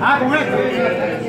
Ah, como é?